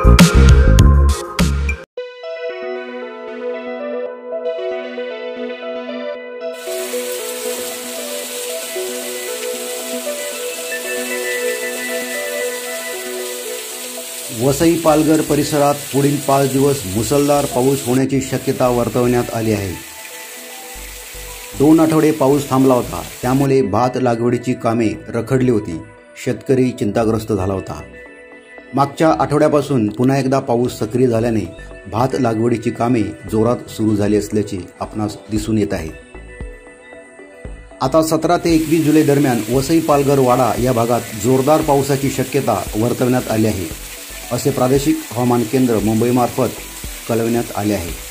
वसई पालघर परिसरात पुढील पाच दिवस मुसळधार पाऊस होण्याची शक्यता वर्तवण्यात आली आहे. दोन आठवडे पाऊस थांबला होता. त्यामुळे भात लागवडीची कामे रखडली होती. शेतकरी चिंताग्रस्त झाला होता. मागच्या आठवड्यापासून पुन्हा एकदा पाऊस सक्रिय झाल्याने भात लागवडीची कामे जोरात सुरू झाली असल्याचे आपणास दिसून येत आहे. आता सतरा ते एकवीस जुलै दरम्यान वसई पालघर वाडा या भागात जोरदार पावसाची शक्यता वर्तवण्यात आली आहे असे प्रादेशिक हवामान केंद्र मुंबईमार्फत कळविण्यात आले आहे.